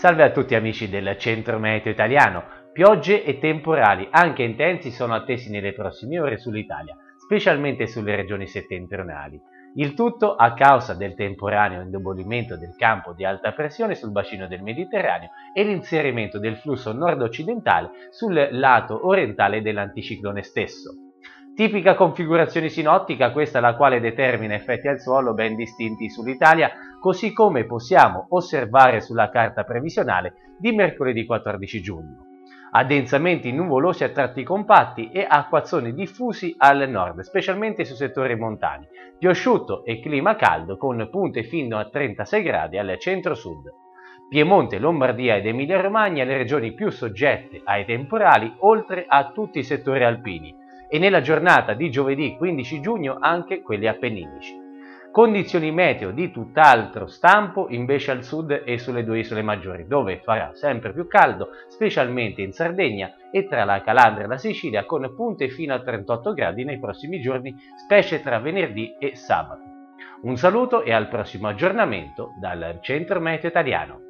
Salve a tutti amici del Centro Meteo Italiano. Piogge e temporali, anche intensi, sono attesi nelle prossime ore sull'Italia, specialmente sulle regioni settentrionali. Il tutto a causa del temporaneo indebolimento del campo di alta pressione sul bacino del Mediterraneo e l'inserimento del flusso nord-occidentale sul lato orientale dell'anticiclone stesso. Tipica configurazione sinottica, questa la quale determina effetti al suolo ben distinti sull'Italia, così come possiamo osservare sulla carta previsionale di mercoledì 14 giugno. Addensamenti nuvolosi a tratti compatti e acquazzoni diffusi al nord, specialmente sui settori montani, più asciutto e clima caldo con punte fino a 36 gradi al centro-sud. Piemonte, Lombardia ed Emilia-Romagna le regioni più soggette ai temporali, oltre a tutti i settori alpini, e nella giornata di giovedì 15 giugno anche quelli appenninici. Condizioni meteo di tutt'altro stampo invece al sud e sulle due isole maggiori, dove farà sempre più caldo, specialmente in Sardegna e tra la Calabria e la Sicilia, con punte fino a 38 gradi nei prossimi giorni, specie tra venerdì e sabato. Un saluto e al prossimo aggiornamento dal Centro Meteo Italiano.